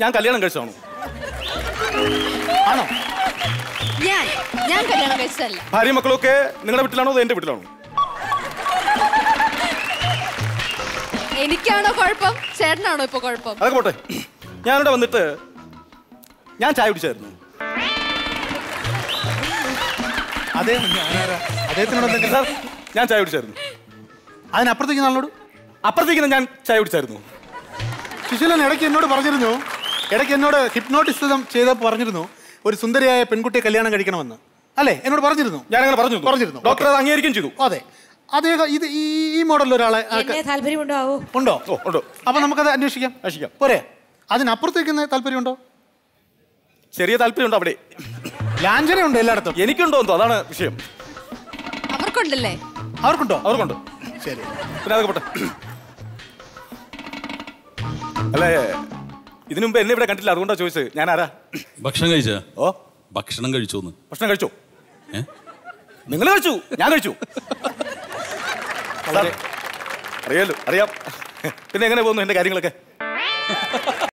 ഞാൻ കല്യാണം കഴിച്ചതാണോ? ആണോ? ഞാൻ ഞാൻ കല്യാണം കഴിച്ചതല്ല. ഭാര്യ മക്കളൊക്കെ നിങ്ങളുടെ വീട്ടിലാണോ അതോ എന്റെ വീട്ടിലാണോ? എനിക്കാണോ കുഴപ്പം? ചേട്ടനാണോ ഇപ്പൊ കുഴപ്പം? അതൊക്കെ പോട്ടെ. ഞാനിവിടെ വന്നിട്ട് ഞാൻ ചായ കുടിച്ചായിരുന്നു. അതെ ഞാനാരാ? അദ്ദേഹത്തിനോട് എന്തെങ്കിലും സാർ ഞാൻ ചായ കുടിച്ചായിരുന്നു. അതിനപ്പുറത്തേക്ക് നാളോട് അപ്പുറത്തേക്ക് ഞാൻ ചായ കുടിച്ചായിരുന്നു. ശിശുലൻ ഇടയ്ക്ക് എന്നോട് പറഞ്ഞിരുന്നു ഇടയ്ക്ക് എന്നോട് ഹിപ്നോട്ടിസം ചെയ്ത പറഞ്ഞിരുന്നു ഒരു സുന്ദരിയായ പെൺകുട്ടിയെ കല്യാണം കഴിക്കണമെന്ന്. അല്ലേ? എന്നോട് പറഞ്ഞിരുന്നു. ഞാൻ അങ്ങനെ പറഞ്ഞു പറഞ്ഞിരുന്നു. ഡോക്ടർ അത് അംഗീകരിക്കുകയും ചെയ്തു. അതെ. അദ്ദേഹം ഇത് ഈ ഈ മോഡലിൽ ഒരാളെ താല്പര്യമുണ്ടാവോ ഉണ്ടോ? ഉണ്ടോ. അപ്പൊ നമുക്കത് അന്വേഷിക്കാം. അന്വേഷിക്കാം. പോരെ. അതിനപ്പുറത്തേക്ക് താല്പര്യമുണ്ടോ? ചെറിയ താല്പര്യമുണ്ടോ അവിടെ. ലാഞ്ചനയുണ്ട് എല്ലായിടത്തും. എനിക്കുണ്ടോ എന്തോ? അതാണ് വിഷയം. അവർക്കുണ്ടല്ലേ? അവർക്കുണ്ടോ? അവർക്കുണ്ട്. ശരി. പിന്നെ അതൊക്കെ പോട്ടെ. അല്ലേ? ഇതിനു മുമ്പ് എന്നെ ഇവിടെ കണ്ടില്ല അതുകൊണ്ടാ ചോദിച്ചത്. ഞാൻ ആരാ ഭക്ഷണം കഴിച്ച? ഓ. ഭക്ഷണം കഴിച്ചോന്ന്. ഭക്ഷണം കഴിച്ചോ? നിങ്ങൾ കഴിച്ചു. ഞാൻ കഴിച്ചു. അറിയാലോ. അറിയാം. പിന്നെ എങ്ങനെ പോകുന്നു എന്റെ കാര്യങ്ങളൊക്കെ?